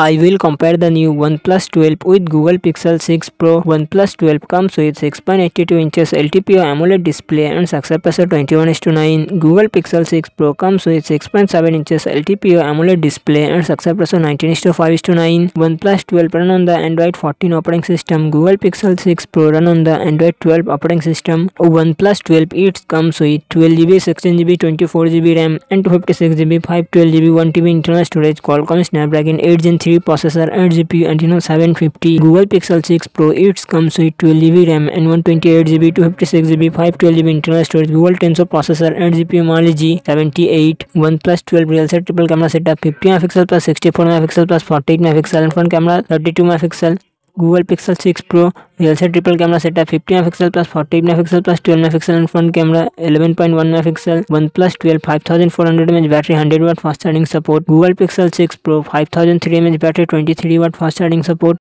I will compare the new OnePlus 12 with Google Pixel 6 Pro. OnePlus 12 comes with 6.82 inches LTPO AMOLED display and success ratio 21 to 9. Google Pixel 6 Pro comes with 6.7 inches LTPO AMOLED display and success ratio 19 to 5 to 9. OnePlus 12 run on the Android 14 operating system. Google Pixel 6 Pro run on the Android 12 operating system. OnePlus 12 it comes with 12GB, 16GB, 24GB RAM and 256GB, 512GB, 1TB internal storage. Qualcomm Snapdragon 8 Gen 3 3 processor 8 you know 750 Google Pixel 6 Pro it comes with 12GB RAM and 128GB 256GB 512GB internal storage Google Tensor processor 8 GPU Mali G78 OnePlus 12 real set triple camera setup 50 megapixel plus 64 megapixel plus 48 megapixel and front camera 32 Google Pixel six pro rear से triple camera set है fifty megapixel plus forty megapixel plus twelve megapixel and front camera eleven point one megapixel one plus twelve five thousand four hundred MH battery hundred watt fast charging support Google Pixel six pro five thousand three MH battery twenty three watt fast charging support